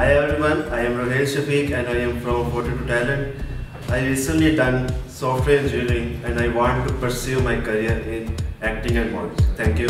Hi everyone, I am Rohail Shafiq and I am from 42 Talent. I recently done software engineering and I want to pursue my career in acting and modeling. Thank you.